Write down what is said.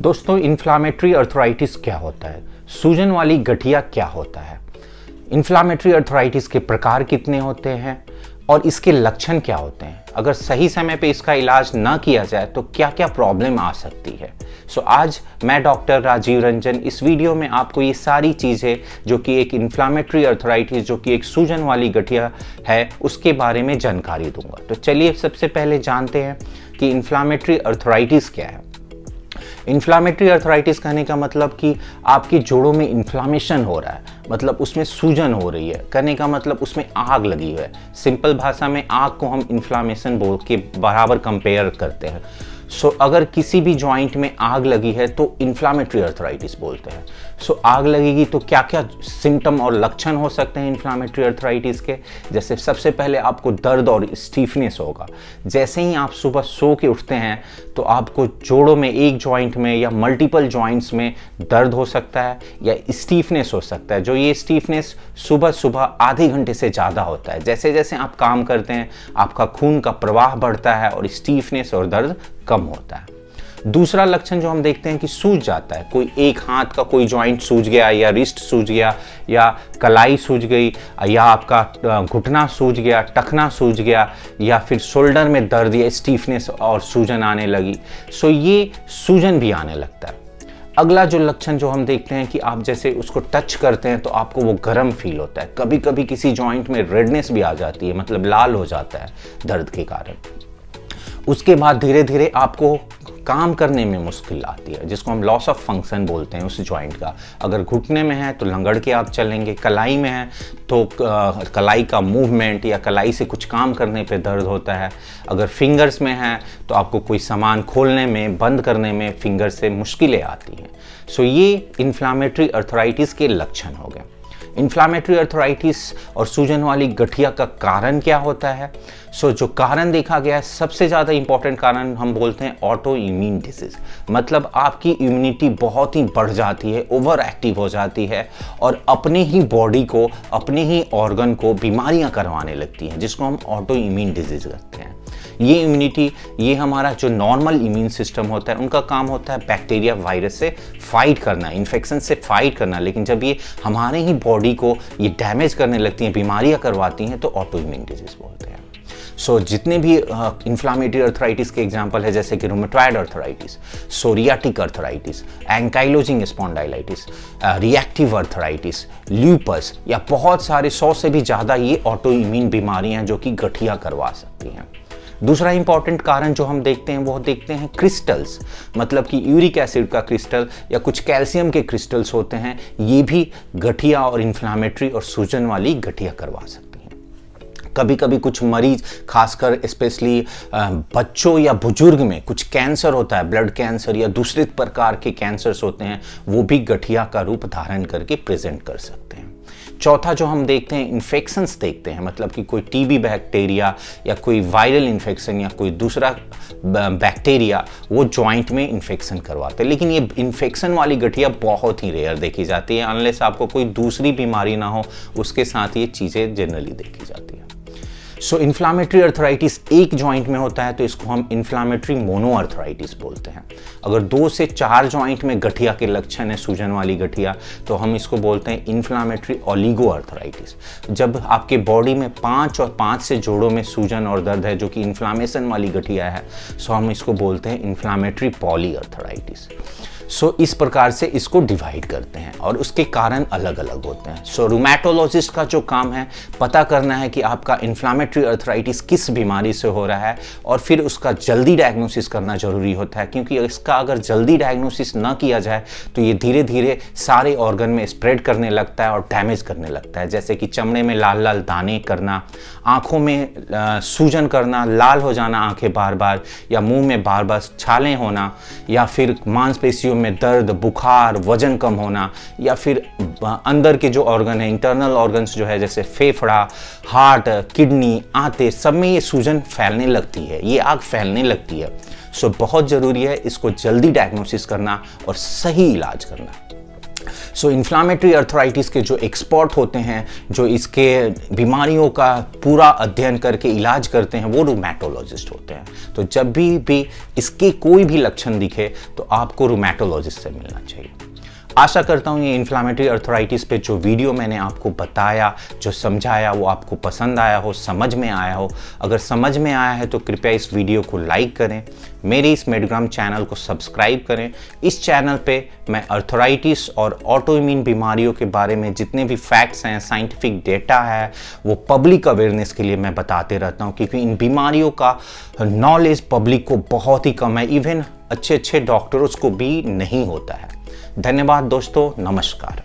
दोस्तों inflammatory arthritis क्या होता है? सूजन वाली गठिया क्या होता है? इन्फ्लामेटरी अर्थराइटिस के प्रकार कितने होते हैं? और इसके लक्षण क्या होते हैं? अगर सही समय पे इसका इलाज ना किया जाए तो क्या क्या प्रॉब्लम आ सकती है? सो so, आज मैं डॉक्टर राजीव रंजन इस वीडियो में आपको ये सारी चीज़ें जो कि एक इन्फ्लामेटरी अर्थराइटिस जो कि एक सूजन वाली गठिया है उसके बारे में जानकारी दूँगा। तो चलिए सबसे पहले जानते हैं कि इन्फ्लामेटरी अर्थराइटिस क्या है। इन्फ्लामेटरी अर्थराइटिस कहने का मतलब कि आपके जोड़ों में इन्फ्लामेशन हो रहा है मतलब उसमें सूजन हो रही है। कहने का मतलब उसमें आग लगी हुई है। सिंपल भाषा में आग को हम इन्फ्लामेशन बोल के बराबर कंपेयर करते हैं। सो so, अगर किसी भी जॉइंट में आग लगी है तो इन्फ्लामेटरी अर्थराइटिस बोलते हैं। सो so, आग लगेगी तो क्या क्या सिम्टम और लक्षण हो सकते हैं इन्फ्लामेटरी अर्थराइटिस के? जैसे सबसे पहले आपको दर्द और स्टीफनेस होगा। जैसे ही आप सुबह सो के उठते हैं तो आपको जोड़ों में एक जॉइंट में या मल्टीपल जॉइंट्स में दर्द हो सकता है या स्टीफनेस हो सकता है। जो ये स्टीफनेस सुबह सुबह आधे घंटे से ज़्यादा होता है। जैसे जैसे आप काम करते हैं आपका खून का प्रवाह बढ़ता है और स्टीफनेस और दर्द कम होता है। दूसरा लक्षण जो हम देखते हैं कि सूज जाता है। कोई एक हाथ का कोई जॉइंट सूज गया या रिस्ट सूज गया या कलाई सूज गई या आपका घुटना सूज गया, टखना सूज गया या फिर शोल्डर में दर्द या स्टीफनेस और सूजन आने लगी। सो ये सूजन भी आने लगता है। अगला जो लक्षण जो हम देखते हैं कि आप जैसे उसको टच करते हैं तो आपको वो गर्म फील होता है। कभी कभी किसी जॉइंट में रेडनेस भी आ जाती है मतलब लाल हो जाता है दर्द के कारण। उसके बाद धीरे धीरे आपको काम करने में मुश्किल आती है, जिसको हम लॉस ऑफ़ फ़ंक्शन बोलते हैं उस जॉइंट का। अगर घुटने में है तो लंगड़ के आप चलेंगे, कलाई में है तो कलाई का मूवमेंट या कलाई से कुछ काम करने पे दर्द होता है। अगर फिंगर्स में है तो आपको कोई सामान खोलने में, बंद करने में फिंगर से मुश्किलें आती हैं। सो ये इन्फ्लामेटरी अर्थराइटिस के लक्षण हो गए। इन्फ्लामेटरी अर्थराइटिस और सूजन वाली गठिया का कारण क्या होता है? सो so, जो कारण देखा गया है सबसे ज़्यादा इंपॉर्टेंट कारण हम बोलते हैं ऑटो इम्यून डिज़ीज़ मतलब आपकी इम्यूनिटी बहुत ही बढ़ जाती है ओवर एक्टिव हो जाती है और अपने ही बॉडी को अपने ही ऑर्गन को बीमारियाँ करवाने लगती हैं जिसको हम ऑटो इम्यून डिज़ीज़ कहते हैं। ये इम्यूनिटी ये हमारा जो नॉर्मल इम्यून सिस्टम होता है उनका काम होता है बैक्टीरिया वायरस से फाइट करना इन्फेक्शन से फाइट करना। लेकिन जब ये हमारे ही बॉडी को ये डैमेज करने लगती हैं बीमारियाँ करवाती हैं तो ऑटो इम्यून डिज़ीज़ बोलते हैं। सो so, जितने भी इन्फ्लामेटरी अर्थराइटिस के एग्ज़ाम्पल है जैसे कि rheumatoid arthritis psoriatic arthritis ankylosing spondylitis reactive arthritis lupus या बहुत सारे सौ से भी ज़्यादा ये ऑटो इम्यून बीमारियाँ जो कि गठिया करवा सकती हैं। दूसरा इंपॉर्टेंट कारण जो हम देखते हैं, वो देखते हैं क्रिस्टल्स मतलब कि यूरिक एसिड का क्रिस्टल या कुछ कैल्शियम के क्रिस्टल्स होते हैं, ये भी गठिया और इन्फ्लामेटरी और सूजन वाली गठिया करवा सकते हैं। कभी कभी कुछ मरीज़, खासकर स्पेशली बच्चों या बुज़ुर्ग में कुछ कैंसर होता है ब्लड कैंसर या दूसरे प्रकार के कैंसर्स होते हैं, वो भी गठिया का रूप धारण करके प्रेजेंट कर सकते हैं। चौथा जो हम देखते हैं इन्फेक्शंस देखते हैं मतलब कि कोई टीबी बैक्टीरिया या कोई वायरल इन्फेक्शन या कोई दूसरा बैक्टीरिया वो जॉइंट में इन्फेक्शन करवाते हैं। लेकिन ये इन्फेक्शन वाली गठिया बहुत ही रेयर देखी जाती है। अनलेस आपको कोई दूसरी बीमारी ना हो, उसके साथ ये चीज़ें जनरली देखी जाती है। सो इन्फ्लामेटरी अर्थराइटिस एक जॉइंट में होता है तो इसको हम इन्फ्लामेटरी मोनो अर्थराइटिस बोलते हैं। अगर दो से चार जॉइंट में गठिया के लक्षण है, सूजन वाली गठिया तो हम इसको बोलते हैं इन्फ्लामेटरी ओलिगो अर्थराइटिस जब आपके बॉडी में पाँच और पाँच से जोड़ों में सूजन और दर्द है, जो कि इन्फ्लामेशन वाली गठिया है सो हम इसको बोलते हैं इन्फ्लामेटरी पॉली अर्थराइटिस सो इस प्रकार से इसको डिवाइड करते हैं और उसके कारण अलग अलग होते हैं। सो रूमैटोलॉजिस्ट का जो काम है, पता करना है कि आपका इन्फ्लामेटरी अर्थराइटिस किस बीमारी से हो रहा है और फिर उसका जल्दी डायग्नोसिस करना ज़रूरी होता है। क्योंकि इसका अगर जल्दी डायग्नोसिस ना किया जाए तो ये धीरे धीरे सारे ऑर्गन में स्प्रेड करने लगता है और डैमेज करने लगता है। जैसे कि चमड़े में लाल लाल दाने करना, आँखों में सूजन करना, लाल हो जाना आँखें बार बार या मुँह में बार बार छालें होना, या फिर मांसपेशियों में दर्द, बुखार, वज़न कम होना, या फिर अंदर के जो ऑर्गन है इंटरनल ऑर्गन्स जो है, जैसे फेफड़ा हार्ट किडनी आते सब में ये सूजन फैलने लगती है, ये आग फैलने लगती है। सो बहुत ज़रूरी है इसको जल्दी डायग्नोसिस करना और सही इलाज करना। सो इन्फ्लामेटरी अर्थराइटिस के जो एक्सपर्ट होते हैं, जो इसके बीमारियों का पूरा अध्ययन करके इलाज करते हैं, वो रोमैटोलॉजिस्ट होते हैं। तो जब भी भी इसके कोई भी लक्षण दिखे तो आपको रोमैटोलॉजिस्ट से मिलना चाहिए। आशा करता हूँ ये इन्फ्लामेटरी अर्थराइटिस पे जो वीडियो मैंने आपको बताया, जो समझाया, वो आपको पसंद आया हो, समझ में आया हो। अगर समझ में आया है तो कृपया इस वीडियो को लाइक करें, मेरे इस मेडग्राम चैनल को सब्सक्राइब करें। इस चैनल पे मैं अर्थराइटिस और ऑटोइम्यून बीमारियों के बारे में जितने भी फैक्ट्स हैं साइंटिफिक डेटा है, वो पब्लिक अवेयरनेस के लिए मैं बताते रहता हूँ, क्योंकि इन बीमारियों का नॉलेज पब्लिक को बहुत ही कम है। इवन अच्छे अच्छे डॉक्टर्स को भी नहीं होता है। धन्यवाद दोस्तों नमस्कार।